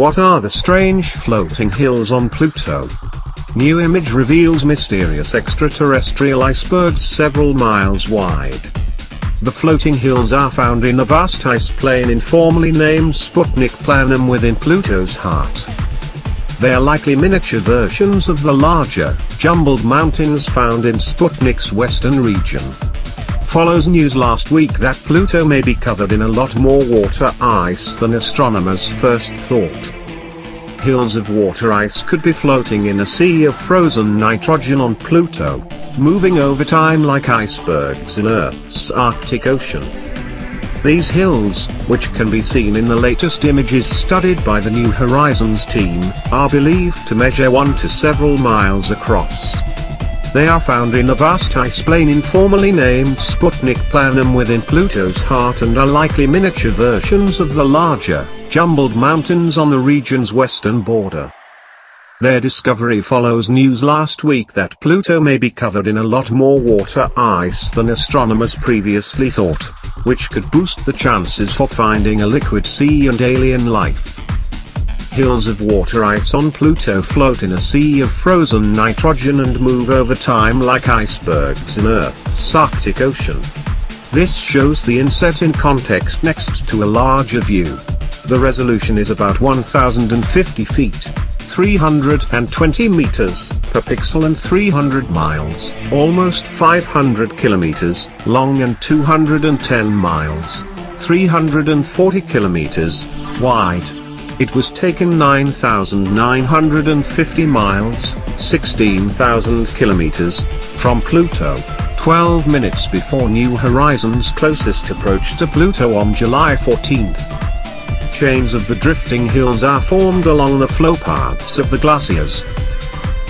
What are the strange floating hills on Pluto? New image reveals mysterious extraterrestrial icebergs several miles wide. The floating hills are found in the vast ice plain informally named Sputnik Planum within Pluto's heart. They are likely miniature versions of the larger, jumbled mountains found in Sputnik's western region follows news last week that Pluto may be covered in a lot more water ice than astronomers first thought. Hills of water ice could be floating in a sea of frozen nitrogen on Pluto, moving over time like icebergs in Earth's Arctic Ocean. These hills, which can be seen in the latest images studied by the New Horizons team, are believed to measure 1 to several miles across. They are found in a vast ice plain informally named Sputnik Planum within Pluto's heart and are likely miniature versions of the larger, jumbled mountains on the region's western border. Their discovery follows news last week that Pluto may be covered in a lot more water ice than astronomers previously thought, which could boost the chances for finding a liquid sea and alien life. Hills of water ice on Pluto float in a sea of frozen nitrogen and move over time like icebergs in Earth's Arctic Ocean. This shows the inset in context next to a larger view. The resolution is about 1050 feet, 320 meters per pixel and 300 miles, almost 500 kilometers, long and 210 miles, 340 kilometers, wide. It was taken 9,950 miles, 16,000 kilometers, from Pluto, 12 minutes before New Horizons' closest approach to Pluto on July 14. Chains of the drifting hills are formed along the flow paths of the glaciers.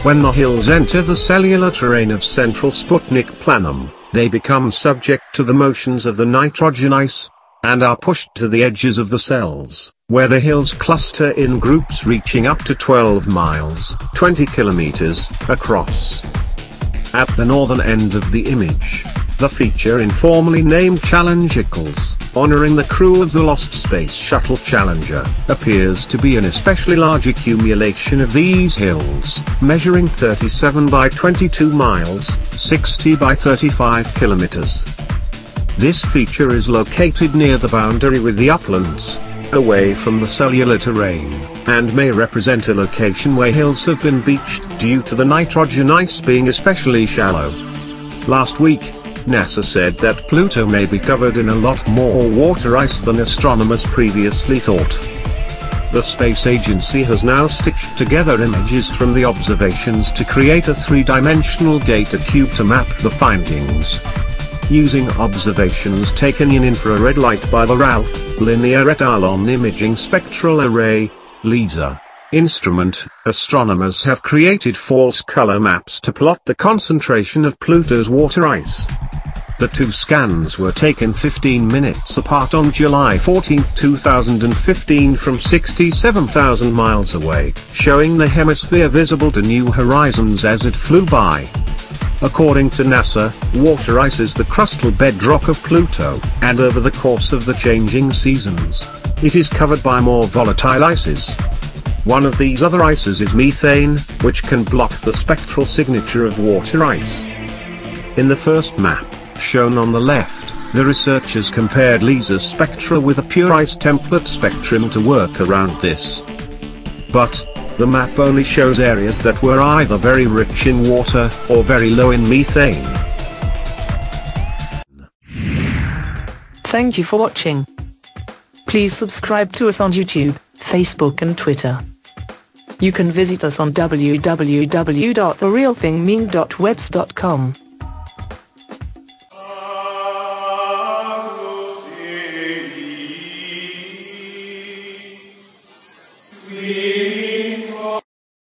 When the hills enter the cellular terrain of central Sputnik Planum, they become subject to the motions of the nitrogen ice, and are pushed to the edges of the cells, where the hills cluster in groups reaching up to 12 miles 20 kilometers across. At the northern end of the image, the feature informally named Challenger Colles, honoring the crew of the lost space shuttle Challenger, appears to be an especially large accumulation of these hills, measuring 37 by 22 miles, 60 by 35 kilometers. This feature is located near the boundary with the uplands, away from the cellular terrain, and may represent a location where hills have been beached due to the nitrogen ice being especially shallow. Last week, NASA said that Pluto may be covered in a lot more water ice than astronomers previously thought. The space agency has now stitched together images from the observations to create a three-dimensional data cube to map the findings using observations taken in infrared light by the Ralph Linear Etalon Imaging Spectral Array, LEISA instrument, astronomers have created false color maps to plot the concentration of Pluto's water ice. The two scans were taken 15 minutes apart on July 14, 2015 from 67,000 miles away, showing the hemisphere visible to New Horizons as it flew by. According to NASA, water ice is the crustal bedrock of Pluto, and over the course of the changing seasons, it is covered by more volatile ices. One of these other ices is methane, which can block the spectral signature of water ice. In the first map, shown on the left, the researchers compared LEISA's spectra with a pure ice template spectrum to work around this. But, the map only shows areas that were either very rich in water, or very low in methane. Thank you for watching. Please subscribe to us on YouTube, Facebook and Twitter. You can visit us on www.therealthingmeme.webs.com.